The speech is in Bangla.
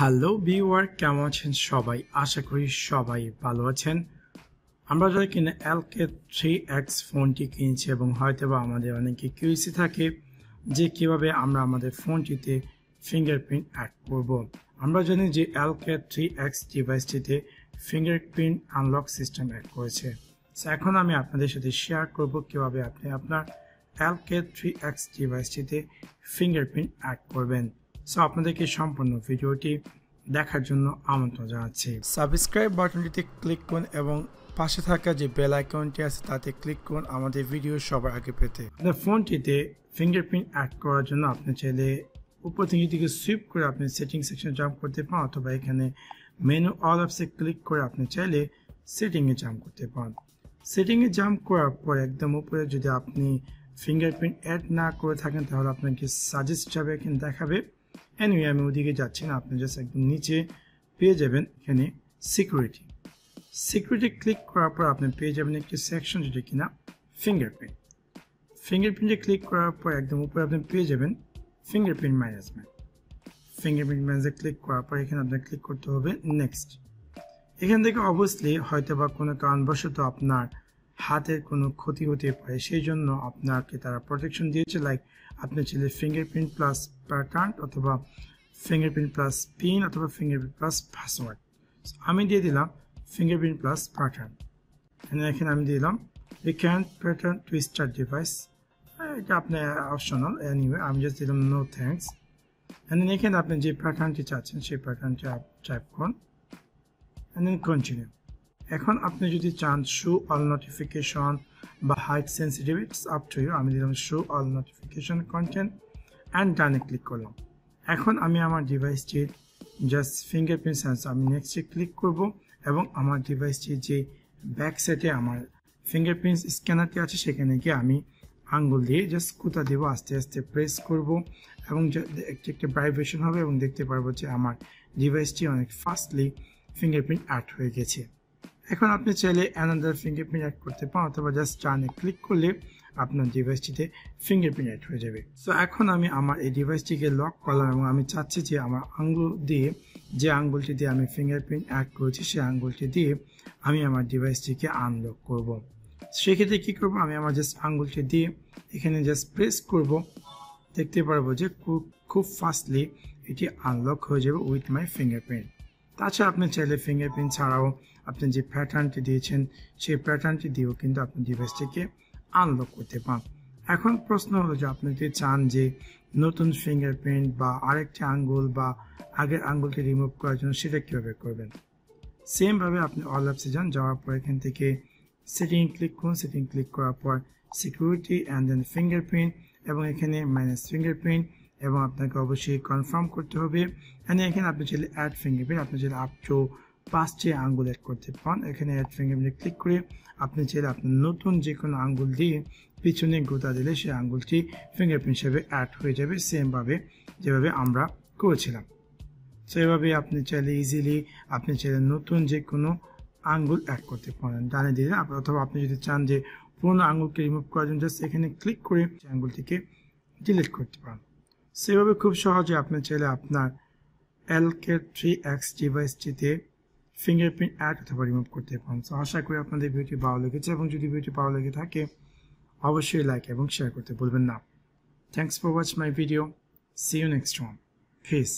হ্যালো ভিউয়ার, কেমন আছেন সবাই? আশা করি সবাই ভালো আছেন। আমরা যারা কিনা এলকে থ্রি এক্স ফোনটি কিনছি এবং হয়তো বা আমাদের অনেকে কিউসি থাকে, যে কীভাবে আমরা আমাদের ফোনটিতে ফিঙ্গারপ্রিন্ট অ্যাড করব। আমরা জানি যে এলকে থ্রি এক্স ডিভাইসটিতে ফিঙ্গারপ্রিন্ট আনলক সিস্টেম অ্যাড করেছে। এখন আমি আপনাদের সাথে শেয়ার করব কীভাবে আপনি আপনার এলকে থ্রি এক্স ডিভাইসটিতে ফিঙ্গারপ্রিন্ট অ্যাড করবেন। সো আপনাদেরকে সম্পূর্ণ ভিডিওটি দেখার জন্য আমন্ত্রণ জানাচ্ছি। সাবস্ক্রাইব বাটনটিতে ক্লিক করুন এবং পাশে থাকা যে বেল আইকনটি আছে, তাতে ক্লিক করুন আমাদের ভিডিও সবার আগে পেতে। আপনার ফোনটিতে ফিঙ্গারপ্রিন্ট অ্যাড করার জন্য আপনি চাইলে উপর থেকে দিকে সুইপ করে আপনি সেটিং সেকশন জাম্প করতে পারেন, অথবা এখানে মেনু অল অপসে ক্লিক করে আপনি চাইলে সেটিংয়ে জাম্প করতে পারেন। সেটিংয়ে জাম্প করার পর একদম উপরে যদি আপনি ফিঙ্গারপ্রিন্ট অ্যাড না করে থাকেন, তাহলে আপনাকে সাজেস্ট হিসাবে এখানে দেখাবে। এনিওয়ে আমি ওদিকে যাচ্ছি না, আপনি জাস্ট একদম নিচে পেয়ে যাবেন এখানে সিকিউরিটি সিকিউরিটি ক্লিক করার পর আপনি পেয়ে যাবেন একটি সেকশন যেটা কিনা ফিঙ্গারপ্রিন্ট ফিঙ্গারপ্রিন্টে ক্লিক করার পর একদম উপরে আপনি পেয়ে যাবেন fingerprint management fingerprint manager click করার পর এখানে আপনার ক্লিক করতে হবে নেক্সট এখান থেকে অবভিয়াসলি হয়তো বা কোনো কারণবশত আপনার হাতের কোনো ক্ষতি হতে পারে, সেই জন্য আপনাকে তারা প্রোটেকশন দিয়েছে লাইক আপনি ছেলে ফিঙ্গারপ্রিন্ট প্লাস প্যাটার্ন অথবা ফিঙ্গারপ্রিন্ট প্লাস পিন অথবা ফিঙ্গারপ্রিন্ট প্লাস পাসওয়ার্ড আমি দিয়ে দিলাম ফিঙ্গারপ্রিন্ট প্লাস প্যাটার্ন এখানে আমি দিলাম we can pattern to start device এটা আপনার অপশনাল এনিওয়ে আমি জাস্ট দিলাম নো থ্যাংকস অ্যান্ড এখানে আপনি যে প্যাটার্নটি চাচ্ছেন, সেই প্যাটার্নটি টাইপ করুন। অ্যান্ড দেন কন্টিনিউ এখন আপনি যদি চান শো অল নোটিফিকেশন বা hide sensitive it's up to you আমি দিলাম show all notification content and ডানে ক্লিক করলাম। এখন আমি আমার ডিভাইসটির জাস্ট ফিঙ্গারপ্রিন্ট সেন্সর আমি নেক্সটে ক্লিক করব এবং আমার ডিভাইসটির যে ব্যাক সাইডে আমার ফিঙ্গারপ্রিন্ট স্ক্যানারটি আছে, সেখানে গিয়ে আমি আঙ্গুল দিয়ে জাস্ট কুতা দেবো, আস্তে আস্তে প্রেস করব এবং একটি একটা ভাইব্রেশন হবে এবং দেখতে পারব যে আমার ডিভাইসটি অনেক ফাস্টলি ফিঙ্গারপ্রিন্ট অ্যাড হয়ে গেছে। এখন আপনি চাইলে অ্যানাদার ফিঙ্গারপ্রিন্ট অ্যাড করতে পারেন অথবা জাস্ট টানে ক্লিক করলে আপনার ডিভাইসটিতে ফিঙ্গারপ্রিন্ট অ্যাড হয়ে যাবে। সো এখন আমি আমার এই ডিভাইসটিকে লক করলাম এবং আমি চাচ্ছি যে আমার আঙ্গুল দিয়ে যে আঙ্গুলটি দিয়ে আমি ফিঙ্গারপ্রিন্ট অ্যাড করেছি, সেই আঙ্গুলটি দিয়ে আমি আমার ডিভাইসটিকে আনলক করব। সেক্ষেত্রে কী করব? আমি আমার জাস্ট আঙ্গুলটি দিয়ে এখানে জাস্ট প্রেস করব। দেখতে পারব যে খুব খুব ফাস্টলি এটি আনলক হয়ে যাবে উইথ মাই ফিঙ্গারপ্রিন্ট তাছাড়া আপনি চাইলে ফিঙ্গারপ্রিন্ট ছাড়াও আপনি যে প্যাটার্নটি দিয়েছেন, সেই প্যাটার্নটি দিয়েও কিন্তু আপনি ডিভাইসটিকে আনলক করতে পান এখন প্রশ্ন হলো যে আপনি যদি চান যে নতুন ফিঙ্গারপ্রিন্ট বা আরেকটি আঙ্গুল বা আগের আঙ্গুলটি রিমুভ করার জন্য সেটা কীভাবে করবেন? সেমভাবে আপনি অল অ্যাপসে যান, যাওয়ার পর এখান থেকে সেটিং ক্লিক করুন। সেটিং ক্লিক করার পর সিকিউরিটি অ্যান্ড দেন ফিঙ্গারপ্রিন্ট এবং এখানে মাইনাস ফিঙ্গারপ্রিন্ট এবং আপনাকে অবশ্যই কনফার্ম করতে হবে। এখানে এখানে আপনি চাইলে অ্যাড ফিঙ্গারপ্রিন্ট আপনি চাইলে আপ টু পাঁচটি আঙ্গুল অ্যাড করতে পারেন। এখানে অ্যাড ফিঙ্গারপ্রিন্ট ক্লিক করে আপনি চাইলে আপনার নতুন যে কোনো আঙ্গুল দিয়ে পিছনে গোতা দিলে সেই আঙ্গুলটি ফিঙ্গারপ্রিন্ট হিসেবে অ্যাড হয়ে যাবে সেমভাবে যেভাবে আমরা করেছিলাম। সো এভাবে আপনি চাইলে ইজিলি আপনি চাইলে নতুন যে কোনো আঙ্গুল অ্যাড করতে পারেন। ডানে দিলে অথবা আপনি যদি চান যে পুরোনো আঙ্গুলকে রিমুভ করার জন্য জাস্ট এখানে ক্লিক করে আঙ্গুলটিকে ডিলিট করতে পারেন। সেভাবে খুব সহজে আপনি চাইলে আপনার এলকে থ্রি এক্স ডিভাইসটিতে ফিঙ্গারপ্রিন্ট অ্যাড অথবা রিমুভ করতে পারেন। তো আশা করি আপনাদের ভিডিওটি ভালো লেগেছে এবং যদি ভিডিওটি ভালো লেগে থাকে, অবশ্যই লাইক এবং শেয়ার করতে ভুলবেন না। Thanks for watch my video see you next one face